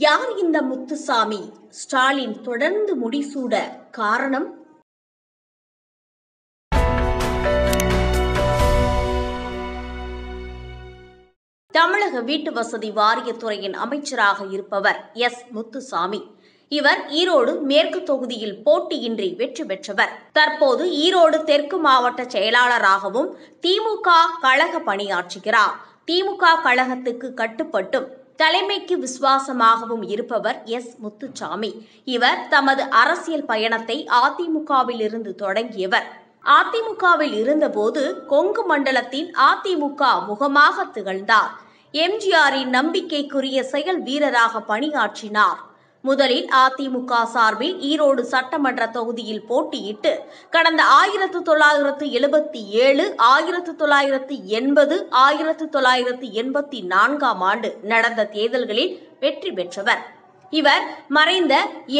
யார் இந்த முத்துசாமி? ஸ்டாலின் தொடர்ந்து முடிசூட காரணம்? தமிழக வீட்டு வசதி வாரியத்துறையின் அமைச்சராக இருப்பவர் எஸ். முத்துசாமி. இவர் ஈரோடு மேற்கு தொகுதியில் போட்டியின்றி வெற்றி பெற்றவர். தற்போது ஈரோடு தெற்கு மாவட்ட செயலாளராகவும் திமுக கழக பணியாற்றுகிறார். திமுக கழகத்துக்கு கட்டுப்பட்டும் தலைமைக்கு விசுவாசமாகவும் இருப்பவர் எஸ். முத்துச்சாமி இவர் தமது அரசியல் பயணத்தை அதிமுகவில் இருந்து தொடங்கியவர். அதிமுகவில் இருந்தபோது கொங்கு மண்டலத்தின் அதிமுக முகமாக திகழ்ந்தார். எம்ஜிஆரின் நம்பிக்கைக்குரிய செயல் வீரராக பணியாற்றினார். முதலில் அதிமுக சார்பில் ஈரோடு சட்டமன்ற தொகுதியில் போட்டியிட்டு கடந்த ஆயிரத்து தொள்ளாயிரத்து எழுபத்தி ஏழு ஆயிரத்து தொள்ளாயிரத்து எண்பது ஆயிரத்து தொள்ளாயிரத்து எண்பத்தி நான்காம் ஆண்டு நடந்த தேர்தல்களில் வெற்றி பெற்றவர். இவர் மறைந்த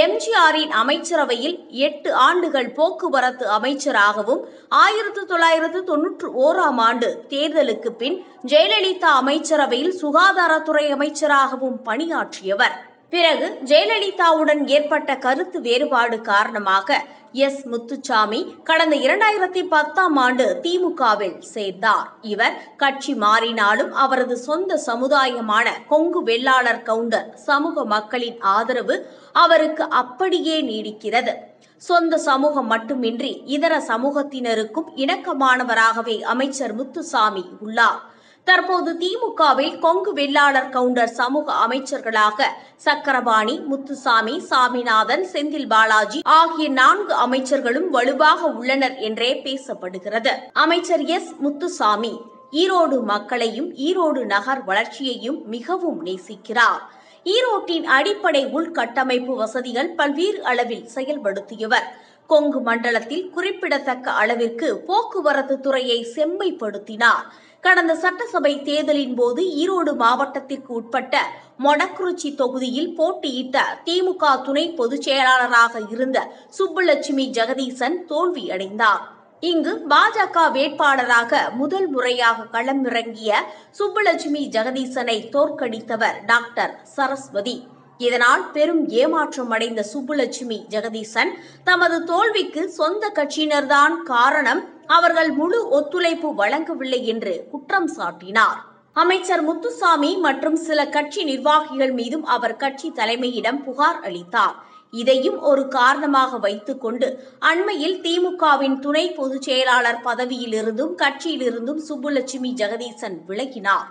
எம்ஜிஆரின் அமைச்சரவையில் எட்டு ஆண்டுகள் போக்குவரத்து அமைச்சராகவும் ஆயிரத்து தொள்ளாயிரத்து தொன்னூற்று ஓராம் ஆண்டு தேர்தலுக்கு பின் ஜெயலலிதா அமைச்சரவையில் சுகாதாரத்துறை அமைச்சராகவும் பணியாற்றியவர். பிறகு ஜெயலலிதாவுடன் ஏற்பட்ட கருத்து வேறுபாடு காரணமாக எஸ். முத்துசாமி கடந்த இரண்டாயிரத்தி பத்தாம் ஆண்டு திமுகவில் சேர்ந்தார். இவர் கட்சி மாறினாலும் அவரது சொந்த சமுதாயமான கொங்கு வெள்ளாளர் கவுண்டர் சமூக மக்களின் ஆதரவு அவருக்கு அப்படியே நீடிக்கிறது. சொந்த சமூகம் மட்டுமின்றி இதர சமூகத்தினருக்கும் இணக்கமானவராகவே அமைச்சர் முத்துசாமி உள்ளார். தற்போது திமுகவில் கொங்கு வெள்ளாளர் கவுண்டர் சமூக அமைச்சர்களாக சக்கரபாணி முத்துசாமி சாமிநாதன் செந்தில் பாலாஜி ஆகிய நான்கு அமைச்சர்களும் வலுவாக உள்ளனர் என்றே பேசப்படுகிறது. அமைச்சர் எஸ். முத்துசாமி ஈரோடு மக்களையும் ஈரோடு நகர் வளர்ச்சியையும் மிகவும் நேசிக்கிறார். ஈரோட்டின் அடிப்படை உள்கட்டமைப்பு வசதிகள் பல்வேறு அளவில் செயல்படுத்தியவர். கொங்கு மண்டலத்தில் குறிப்பிடத்தக்க அளவிற்கு போக்குவரத்து துறையை செம்மைப்படுத்தினார். கடந்த சட்டசபை தேர்தலின் போது ஈரோடு மாவட்டத்திற்கு உட்பட்ட மொடக்குறிச்சி தொகுதியில் போட்டியிட்ட திமுக துணை பொதுச் செயலாளராக இருந்த சுப்புலட்சுமி ஜெகதீசன் தோல்வியடைந்தார். இங்கு பாஜக வேட்பாளராக முதல் முறையாக களமிறங்கிய சுப்புலட்சுமி ஜெகதீசனை தோற்கடித்தவர் டாக்டர் சரஸ்வதி. இதனால் பெரும் ஏமாற்றம் அடைந்த சுப்புலட்சுமி ஜெகதீசன் தமது தோல்விக்கு சொந்த கட்சியினர்தான் காரணம். அவர்கள் முழு ஒத்துழைப்பு வழங்கவில்லை என்று குற்றம் சாட்டினார். அமைச்சர் முத்துசாமி மற்றும் சில கட்சி நிர்வாகிகள் மீதும் அவர் கட்சி தலைமையிடம் புகார் அளித்தார். இதையும் ஒரு காரணமாக வைத்துக்கொண்டு அண்மையில் திமுகவின் துணை பொதுச் செயலாளர் பதவியிலிருந்தும் கட்சியிலிருந்தும் சுப்புலட்சுமி ஜெகதீசன் விலகினார்.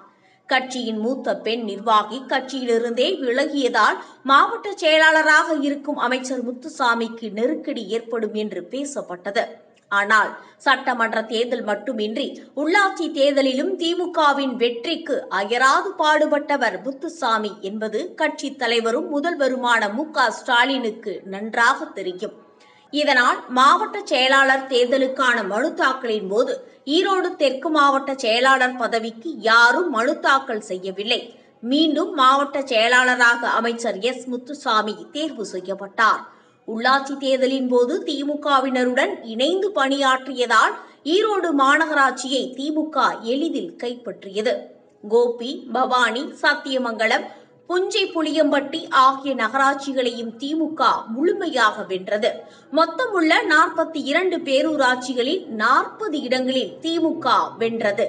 கட்சியின் மூத்த பெண் நிர்வாகி கட்சியிலிருந்தே விலகியதால் மாவட்ட செயலாளராக இருக்கும் அமைச்சர் முத்துசாமிக்கு நெருக்கடி ஏற்படும் என்று பேசப்பட்டது. ஆனால் சட்டமன்ற தேர்தல் மட்டுமின்றி உள்ளாட்சி தேர்தலிலும் திமுகவின் வெற்றிக்கு அயராது பாடுபட்டவர் முத்துசாமி என்பது கட்சி தலைவரும் முதல்வருமான மு க ஸ்டாலினுக்கு நன்றாக தெரியும். இதனால் மாவட்ட செயலாளர் தேர்தலுக்கான மனு தாக்கலின் போது ஈரோடு தெற்கு மாவட்ட செயலாளர் பதவிக்கு யாரும் மனு தாக்கல் செய்யவில்லை. மீண்டும் மாவட்ட செயலாளராக அமைச்சர் எஸ். முத்துசாமி தேர்வு செய்யப்பட்டார். உள்ளாட்சி தேர்தலின் போது திமுகவினருடன் இணைந்து பணியாற்றியதால் ஈரோடு மாநகராட்சியை திமுக எளிதில் கைப்பற்றியது. கோபி பவானி சத்தியமங்கலம் புஞ்சை புளியம்பட்டி ஆகிய நகராட்சிகளையும் திமுக முழுமையாக வென்றது. மொத்தமுள்ள நாற்பத்தி இரண்டு பேரூராட்சிகளில் நாற்பது இடங்களில் திமுக வென்றது.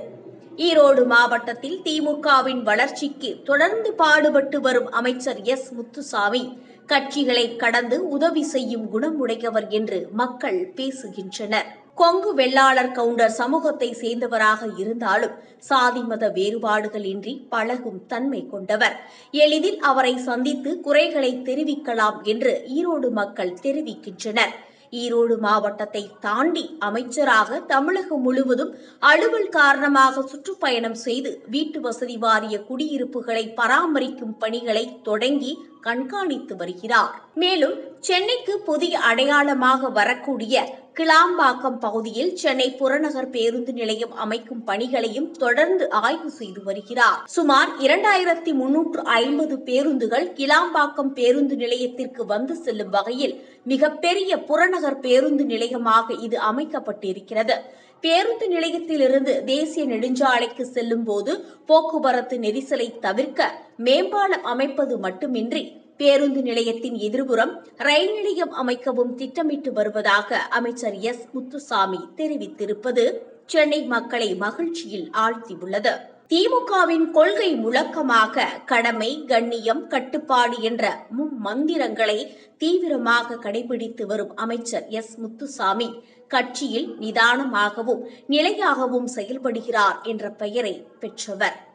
ஈரோடு மாவட்டத்தில் திமுகவின் வளர்ச்சிக்கு தொடர்ந்து பாடுபட்டு வரும் அமைச்சர் எஸ். முத்துசாமி கட்சிகளை கடந்து உதவி செய்யும் குணமுடையவர் என்று மக்கள் பேசுகின்றனர். கொங்கு வெள்ளாளர் கவுண்டர் சமூகத்தை சேர்ந்தவராக இருந்தாலும் சாதி மத வேறுபாடுகள் இன்றி பழகும் தன்மை கொண்டவர். எளிதில் அவரை சந்தித்து குறைகளை தெரிவிக்கலாம் என்று ஈரோடு மக்கள் தெரிவிக்கின்றனர். ஈரோடு மாவட்டத்தை தாண்டி அமைச்சராக தமிழகம் முழுவதும் அலுவல் காரணமாக சுற்றுப்பயணம் செய்து வீட்டு வசதி வாரிய குடியிருப்புகளை பராமரிக்கும் பணிகளை தொடங்கி கண்காணித்து வருகிறார். மேலும் சென்னைக்கு புதிய அடையாளமாக வரக்கூடிய கிளாம்பாக்கம் பகுதியில் சென்னை புறநகர் பேருந்து நிலையம் அமைக்கும் பணிகளையும் தொடர்ந்து ஆய்வு செய்து வருகிறார். சுமார் இரண்டாயிரத்தி முன்னூற்று ஐம்பது பேருந்துகள் கிளாம்பாக்கம் பேருந்து நிலையத்திற்கு வந்து செல்லும் வகையில் மிகப்பெரிய புறநகர் பேருந்து நிலையமாக இது அமைக்கப்பட்டிருக்கிறது. பேருந்து நிலையத்திலிருந்து தேசிய நெடுஞ்சாலைக்கு செல்லும் போது போக்குவரத்து நெரிசலை தவிர்க்க மேம்பாலம் அமைப்பது மட்டுமின்றி பேருந்து நிலையத்தின் எதிர்புறம் ரயில் நிலையம் அமைக்கவும் திட்டமிட்டு வருவதாக அமைச்சர் எஸ். முத்துசாமி தெரிவித்திருப்பது சென்னை மக்களை மகிழ்ச்சியில் ஆழ்த்தியுள்ளது. திமுகவின் கொள்கை முழக்கமாக கடமை கண்ணியம் கட்டுப்பாடு என்ற மும்மந்திரங்களை தீவிரமாக கடைபிடித்து வரும் அமைச்சர் எஸ். முத்துசாமி கட்சியில் நிதானமாகவும் நிலையாகவும் செயல்படுகிறார் என்ற பெயரை பெற்றவர்.